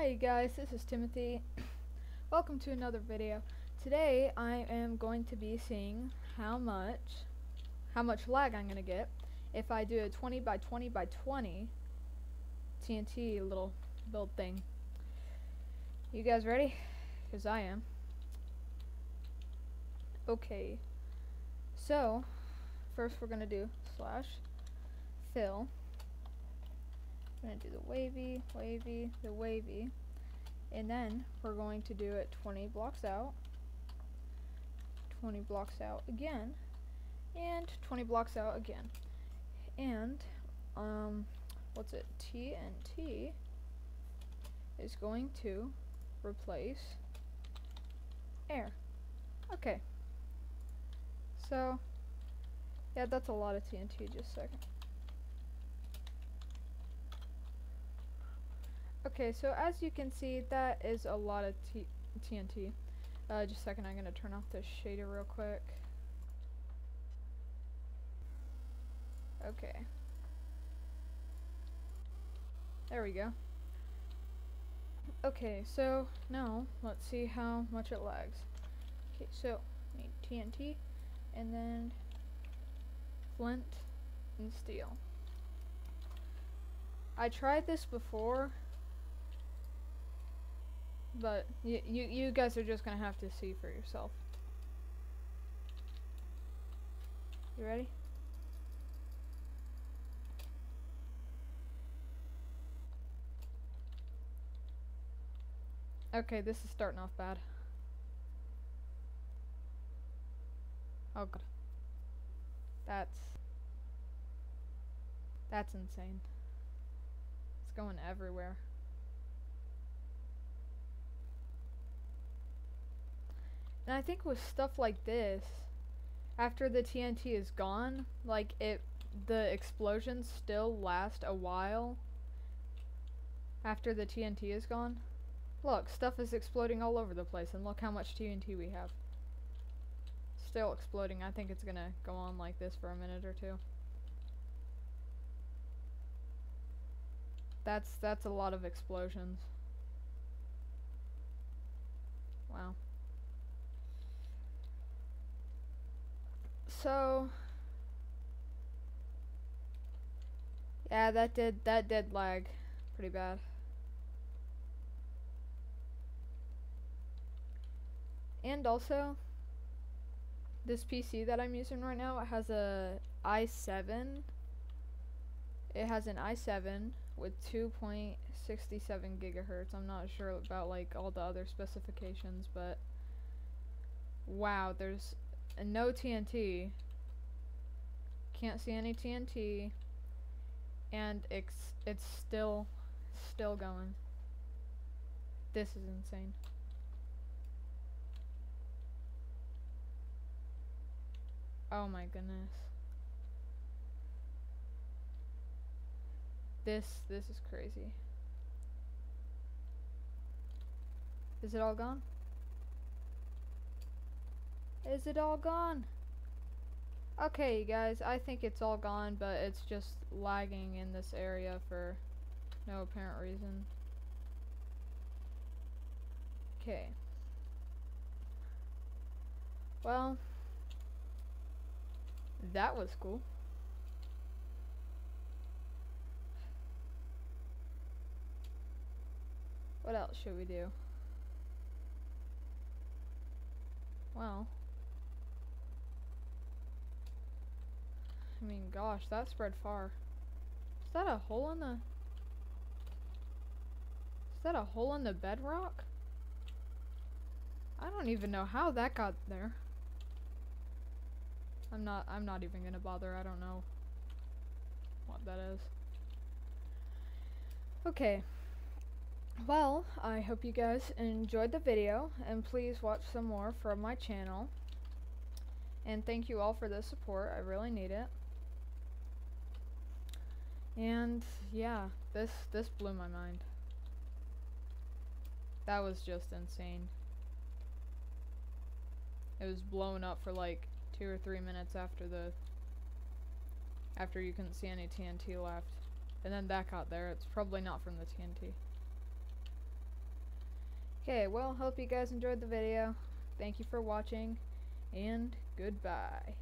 Hi guys, this is Timothy. Welcome to another video. Today I am going to be seeing how much how much lag I'm gonna get if I do a 20 by 20 by 20 TNT little build thing. You guys ready? Because I am. Okay. So, first we're gonna do slash fill I'm going to do the wavy, wavy, the wavy. And then we're going to do it 20 blocks out. 20 blocks out again. And 20 blocks out again. And, um, what's it? TNT is going to replace air. Okay. So, yeah, that's a lot of TNT, just a second. Okay, so as you can see, that is a lot of T TNT. Uh, just a second, I'm going to turn off the shader real quick. Okay. There we go. Okay, so now let's see how much it lags. Okay, so need TNT and then flint and steel. I tried this before but you, you, you guys are just gonna have to see for yourself. You ready? Okay, this is starting off bad. Oh god. That's... That's insane. It's going everywhere. And I think with stuff like this, after the TNT is gone, like it, the explosions still last a while after the TNT is gone. Look, stuff is exploding all over the place, and look how much TNT we have. Still exploding. I think it's gonna go on like this for a minute or two. That's that's a lot of explosions. Wow. So yeah that did that did lag pretty bad. And also this PC that I'm using right now it has a i7 it has an i7 with 2.67 gigahertz. I'm not sure about like all the other specifications but wow there's and no TNT. Can't see any TNT. And it's it's still still going. This is insane. Oh my goodness. This this is crazy. Is it all gone? Is it all gone? Okay, guys, I think it's all gone, but it's just lagging in this area for no apparent reason. Okay. Well, that was cool. What else should we do? Well. I mean, gosh, that spread far. Is that a hole in the... Is that a hole in the bedrock? I don't even know how that got there. I'm not, I'm not even gonna bother, I don't know what that is. Okay. Well, I hope you guys enjoyed the video, and please watch some more from my channel. And thank you all for the support, I really need it. And yeah, this this blew my mind. That was just insane. It was blowing up for like two or three minutes after the after you couldn't see any TNT left. And then that got there. It's probably not from the TNT. Okay, well, hope you guys enjoyed the video. Thank you for watching, and goodbye.